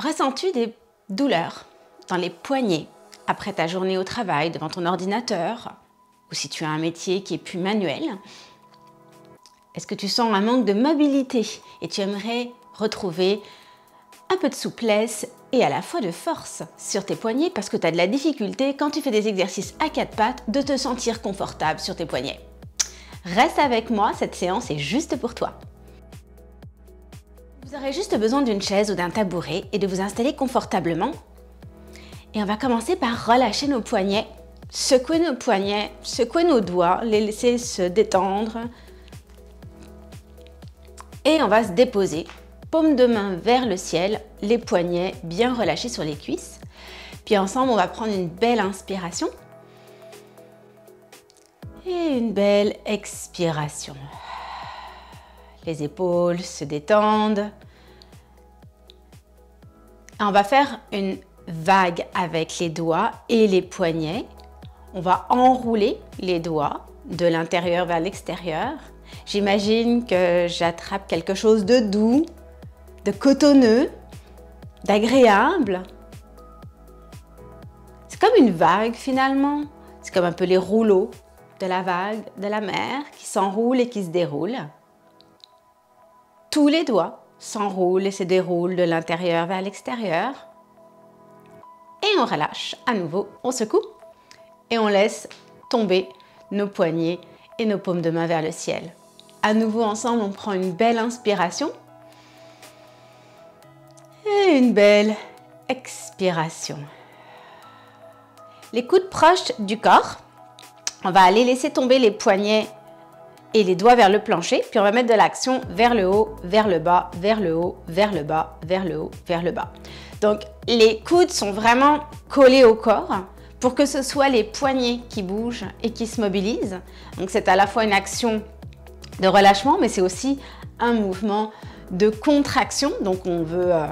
Ressens-tu des douleurs dans les poignets après ta journée au travail devant ton ordinateur ou si tu as un métier qui est plus manuel? Est-ce que tu sens un manque de mobilité et tu aimerais retrouver un peu de souplesse et à la fois de force sur tes poignets parce que tu as de la difficulté quand tu fais des exercices à quatre pattes de te sentir confortable sur tes poignets? Reste avec moi, cette séance est juste pour toi. Vous aurez juste besoin d'une chaise ou d'un tabouret et de vous installer confortablement. Et on va commencer par relâcher nos poignets, secouer nos poignets, secouer nos doigts, les laisser se détendre. Et on va se déposer paume de main vers le ciel, les poignets bien relâchés sur les cuisses. Puis ensemble, on va prendre une belle inspiration et une belle expiration. Les épaules se détendent. On va faire une vague avec les doigts et les poignets. On va enrouler les doigts de l'intérieur vers l'extérieur. J'imagine que j'attrape quelque chose de doux, de cotonneux, d'agréable. C'est comme une vague finalement. C'est comme un peu les rouleaux de la vague de la mer qui s'enroulent et qui se déroulent. Tous les doigts s'enroulent et se déroulent de l'intérieur vers l'extérieur. Et on relâche à nouveau, on secoue et on laisse tomber nos poignets et nos paumes de main vers le ciel. À nouveau ensemble, on prend une belle inspiration et une belle expiration. Les coudes proches du corps. On va aller laisser tomber les poignets et les doigts vers le plancher, puis on va mettre de l'action vers le haut, vers le bas, vers le haut, vers le bas, vers le haut, vers le bas. Donc les coudes sont vraiment collés au corps pour que ce soit les poignets qui bougent et qui se mobilisent. Donc c'est à la fois une action de relâchement, mais c'est aussi un mouvement de contraction. Donc on veut euh,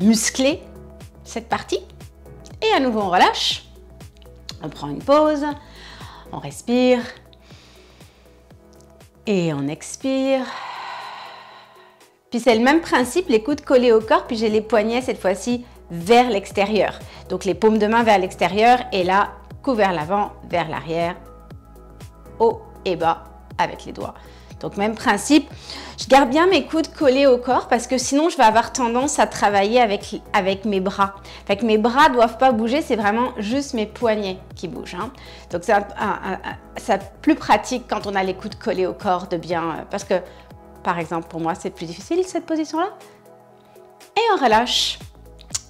muscler cette partie. Et à nouveau, on relâche. On prend une pause. On respire. Et on expire. Puis c'est le même principe, les coudes collés au corps, puis j'ai les poignets cette fois-ci vers l'extérieur. Donc les paumes de main vers l'extérieur et là, coup vers l'avant, vers l'arrière, haut et bas avec les doigts. Donc même principe, je garde bien mes coudes collés au corps parce que sinon je vais avoir tendance à travailler avec, avec mes bras. Fait que mes bras doivent pas bouger, c'est vraiment juste mes poignets qui bougent. Hein. Donc c'est plus pratique quand on a les coudes collés au corps de bien, euh, parce que par exemple pour moi c'est plus difficile cette position-là. Et on relâche.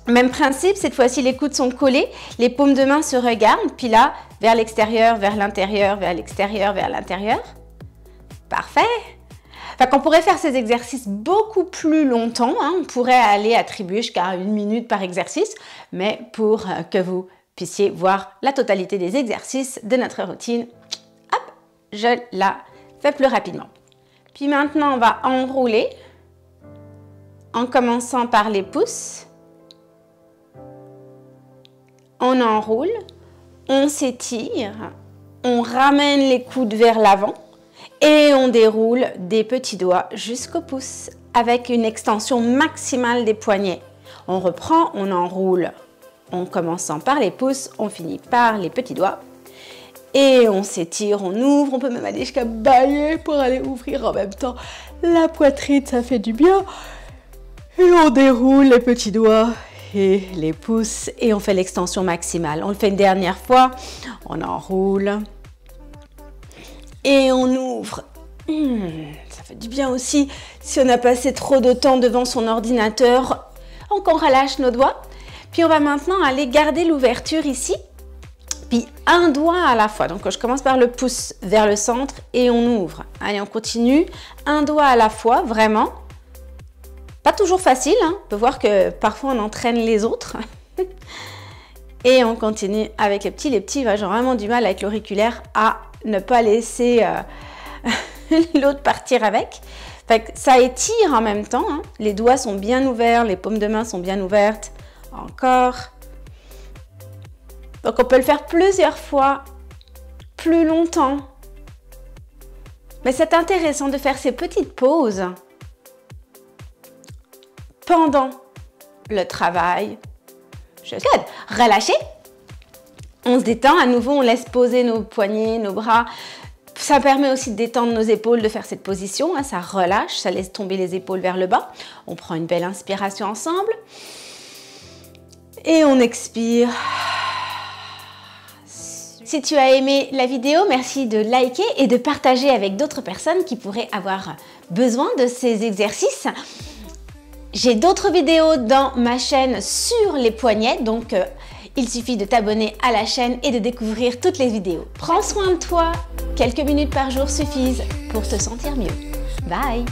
Même principe, cette fois-ci les coudes sont collés, les paumes de main se regardent, puis là vers l'extérieur, vers l'intérieur, vers l'extérieur, vers l'intérieur. Parfait. Enfin, on pourrait faire ces exercices beaucoup plus longtemps. Hein. On pourrait aller attribuer jusqu'à une minute par exercice, mais pour euh, que vous puissiez voir la totalité des exercices de notre routine, hop, je la fais plus rapidement. Puis maintenant, on va enrouler en commençant par les pouces. On enroule, on s'étire, on ramène les coudes vers l'avant et on déroule des petits doigts jusqu'au pouce avec une extension maximale des poignets. On reprend, on enroule en commençant par les pouces, on finit par les petits doigts. Et on s'étire, on ouvre, on peut même aller jusqu'à bailler pour aller ouvrir en même temps la poitrine, ça fait du bien. Et on déroule les petits doigts et les pouces et on fait l'extension maximale. On le fait une dernière fois, on enroule, et on ouvre. Hmm, ça fait du bien aussi si on a passé trop de temps devant son ordinateur. Encore relâche nos doigts. Puis on va maintenant aller garder l'ouverture ici. Puis un doigt à la fois. Donc je commence par le pouce vers le centre et on ouvre. Allez, on continue. Un doigt à la fois, vraiment. Pas toujours facile. Hein. On peut voir que parfois on entraîne les autres. et on continue avec les petits. Les petits, j'ai vraiment du mal avec l'auriculaire à ne pas laisser euh, l'autre partir avec. ça étire en même temps. Hein. Les doigts sont bien ouverts, les paumes de main sont bien ouvertes. Encore. Donc on peut le faire plusieurs fois, plus longtemps. Mais c'est intéressant de faire ces petites pauses pendant le travail. Je Relâchez. On se détend. À nouveau, on laisse poser nos poignets, nos bras. Ça permet aussi de détendre nos épaules, de faire cette position. Hein. ça relâche, ça laisse tomber les épaules vers le bas. On prend une belle inspiration ensemble. Et on expire. Si tu as aimé la vidéo, merci de liker et de partager avec d'autres personnes qui pourraient avoir besoin de ces exercices. J'ai d'autres vidéos dans ma chaîne sur les poignets, donc euh, il suffit de t'abonner à la chaîne et de découvrir toutes les vidéos. Prends soin de toi, quelques minutes par jour suffisent pour te sentir mieux. Bye